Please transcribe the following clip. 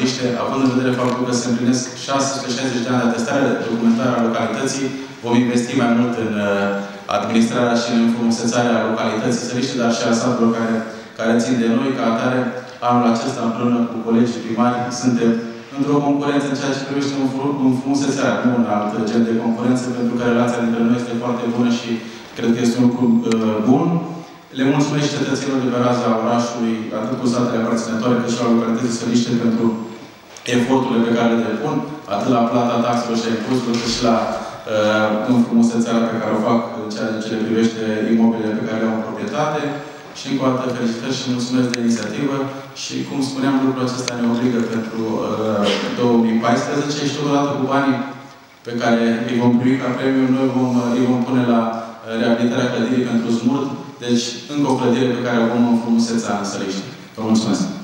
Săliște, având în vedere faptul că se împlinesc 660 de ani de atestare de documentare a localității, vom investi mai mult în uh, administrarea și în înfrumusețarea localității Săliște, dar și a satelor care, care țin de noi. Ca atare, anul acesta, împreună cu colegii primari, suntem într-o concurență în ceea ce privește înfrumusețarea, nu un alt gen de concurență, pentru că relația dintre noi este foarte bună și cred că este un lucru uh, bun. Le mulțumesc cetățenilor de pe raza orașului, atât cu satele aparținătoare, cât și la localității Săliște, pentru eforturile pe care le depun, atât la plata taxelor și a impozitelor, cât și la uh, înfrumusețarea pe care o fac în ceea ce le privește imobilele pe care le au în proprietate. Și încă o dată felicitări și mulțumesc de inițiativă și, cum spuneam, lucrul acesta ne obligă pentru uh, 2014 și totodată cu banii pe care îi vom primi ca premiu, noi vom, îi vom pune la reabilitarea clădirii pentru smurt, deci încă o clădire pe care o vom înfrumuseța în Săliște. Vă mulțumesc!